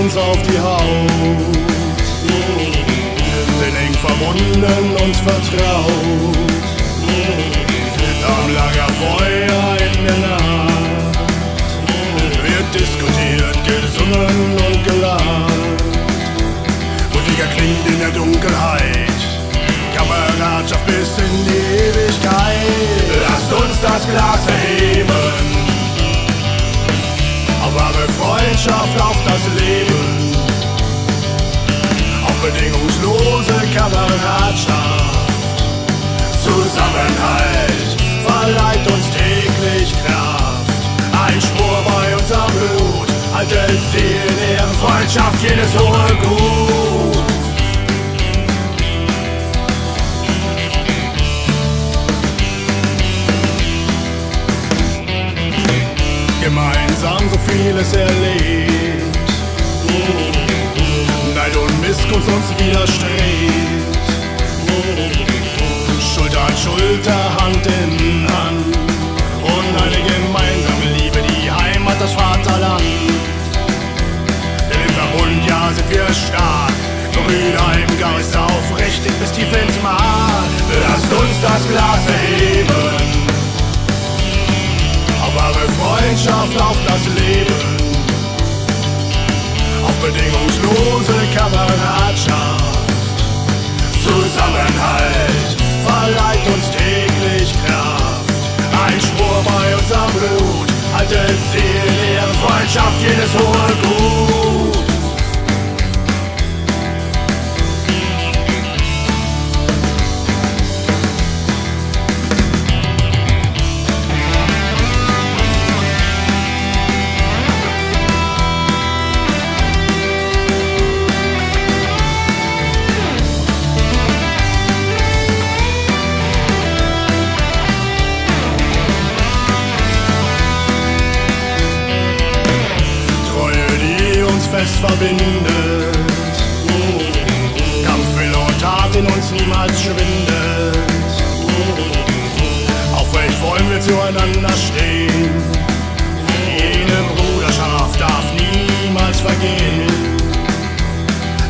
uns auf die Haut. Freundschaft, auf das Leben, auf bedingungslose Kameradschaft. Zusammenhalt verleiht uns täglich Kraft. Ein Spur bei uns am Blut, alte Seelen, Ehren, Freundschaft, jedes hohe Gut. Gemeinsam so vieles erlebt. Missgunst uns widerstrebt. Schulter an Schulter, Hand in Hand. Und eine gemeinsame Liebe, die Heimat, das Vaterland. Im Verbund, ja, sind wir stark. Brüder im Geist, aufrichtig bis tief ins Mark. Lasst uns das Glas erheben. Bedingungslose Kameradschaft. Zusammenhalt verleiht uns täglich Kraft. Ein Spur bei uns am Blut, alte Ehren, Freundschaft, jedes hohe fest verbindet. Kampfwille und Tat in uns niemals schwindet. Aufrecht wollen wir zueinander stehen. Jene Bruderschaft darf niemals vergehen.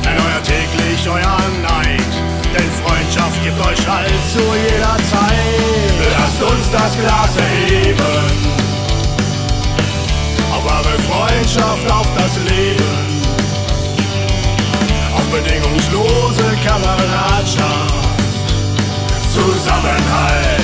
Erneuert täglich euer Neid, denn Freundschaft gibt euch Halt zu jeder Zeit. Lasst uns das Glas erheben auf wahre Freundschaft, auf das Leben, auf bedingungslose Kameradschaft. Zusammenhalt